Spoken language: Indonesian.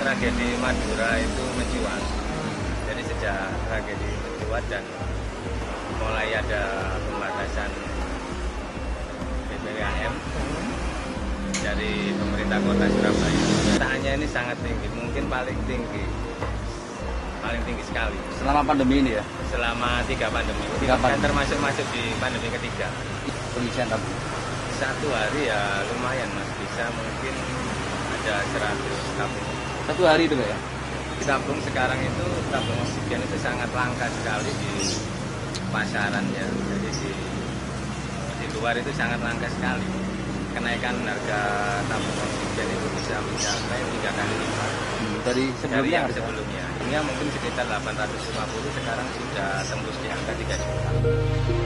tragedi Madura itu mencuat. Jadi sejak tragedi mencuat dan mulai ada pembatasan BPKM dari pemerintah kota Surabaya. Penggunaannya ini sangat tinggi, mungkin paling tinggi, paling tinggi sekali Selama pandemi ini ya, selama tiga pandemi. Tiga pandemi. Termasuk masuk di pandemi ketiga. pengisian. Satu hari ya lumayan mas, bisa mungkin ada 100 tabung. Satu hari itu ya? Tabung sekarang itu tabung oksigen itu sangat langka sekali di pasaran ya. Jadi di, di luar itu sangat langka sekali. Kenaikan harga tabung oksigen itu bisa mencapai tiga kali lipat Hmm, Dari dari sebelumnya yang harga. sebelumnya. Ini mungkin sekitar 850 sekarang sudah tembus di angka 3 juta.